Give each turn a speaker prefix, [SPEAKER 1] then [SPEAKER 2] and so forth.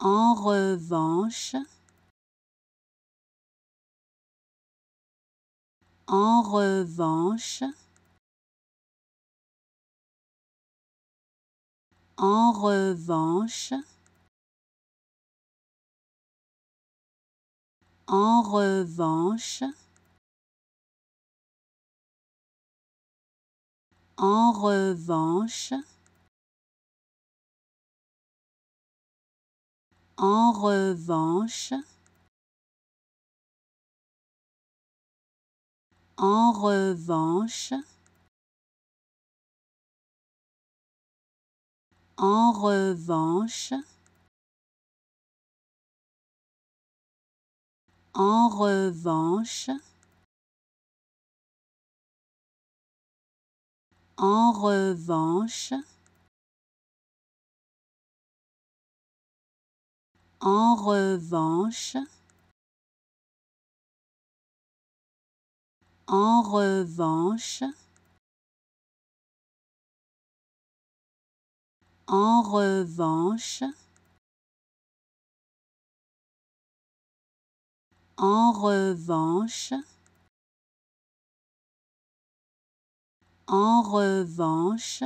[SPEAKER 1] En revanche, en revanche, en revanche, en revanche, en revanche, en revanche, en revanche, en revanche, en revanche, en revanche, en revanche, en revanche, en revanche, en revanche, en revanche,